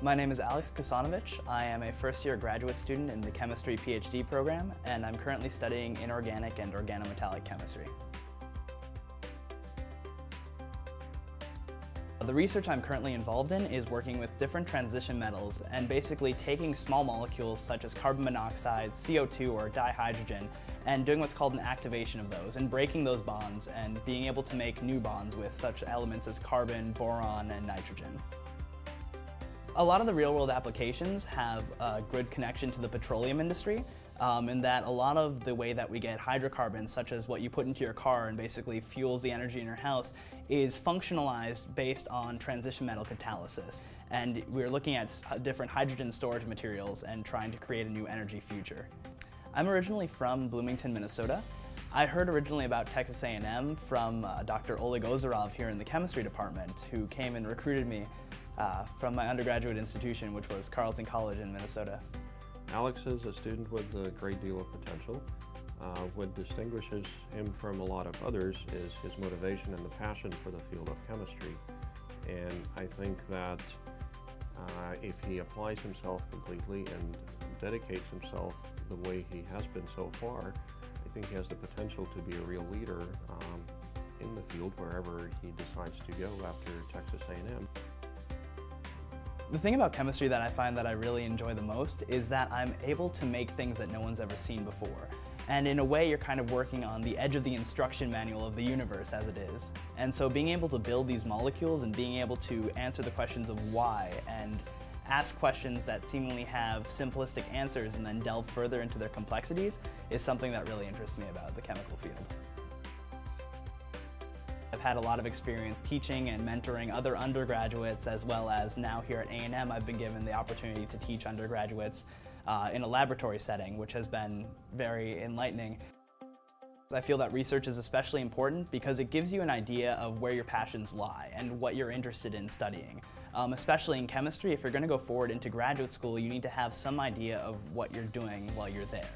My name is Alex Kosanovich. I am a first year graduate student in the chemistry PhD program and I'm currently studying inorganic and organometallic chemistry. The research I'm currently involved in is working with different transition metals and basically taking small molecules such as carbon monoxide, CO2 or dihydrogen and doing what's called an activation of those and breaking those bonds and being able to make new bonds with such elements as carbon, boron and nitrogen. A lot of the real world applications have a good connection to the petroleum industry um, in that a lot of the way that we get hydrocarbons, such as what you put into your car and basically fuels the energy in your house, is functionalized based on transition metal catalysis. And we're looking at different hydrogen storage materials and trying to create a new energy future. I'm originally from Bloomington, Minnesota. I heard originally about Texas A&M from uh, Dr. Oleg Ozerov here in the chemistry department, who came and recruited me uh, from my undergraduate institution, which was Carleton College in Minnesota. Alex is a student with a great deal of potential. Uh, what distinguishes him from a lot of others is his motivation and the passion for the field of chemistry. And I think that uh, if he applies himself completely and dedicates himself the way he has been so far, I think he has the potential to be a real leader um, in the field wherever he decides to go after Texas A&M. The thing about chemistry that I find that I really enjoy the most is that I'm able to make things that no one's ever seen before. And in a way, you're kind of working on the edge of the instruction manual of the universe as it is. And so being able to build these molecules and being able to answer the questions of why and ask questions that seemingly have simplistic answers and then delve further into their complexities is something that really interests me about the chemical field. I've had a lot of experience teaching and mentoring other undergraduates as well as now here at A&M I've been given the opportunity to teach undergraduates uh, in a laboratory setting which has been very enlightening. I feel that research is especially important because it gives you an idea of where your passions lie and what you're interested in studying. Um, especially in chemistry, if you're going to go forward into graduate school, you need to have some idea of what you're doing while you're there.